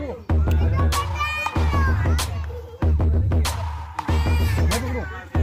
Let's go.